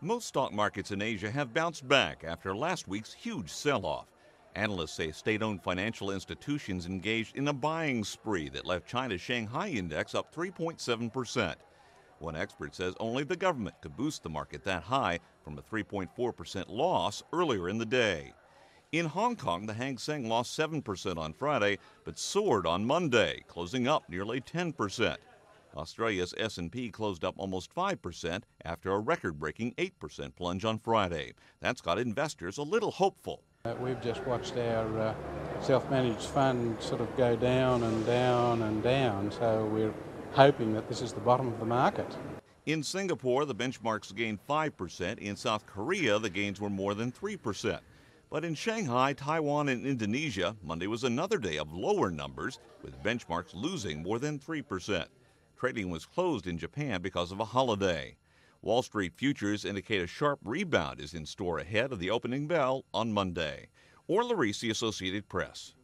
Most stock markets in Asia have bounced back after last week's huge sell off. Analysts say state owned financial institutions engaged in a buying spree that left China's Shanghai index up 3.7%. One expert says only the government could boost the market that high from a 3.4% loss earlier in the day. In Hong Kong, the Hang Seng lost 7% on Friday, but soared on Monday, closing up nearly 10%. Australia's S&P closed up almost 5% after a record-breaking 8% plunge on Friday. That's got investors a little hopeful. Uh, we've just watched our uh, self-managed fund sort of go down and down and down, so we're hoping that this is the bottom of the market. In Singapore, the benchmarks gained 5%. In South Korea, the gains were more than 3%. But in Shanghai, Taiwan, and Indonesia, Monday was another day of lower numbers, with benchmarks losing more than 3%. Trading was closed in Japan because of a holiday. Wall Street futures indicate a sharp rebound is in store ahead of the opening bell on Monday. Or Larisi Associated Press.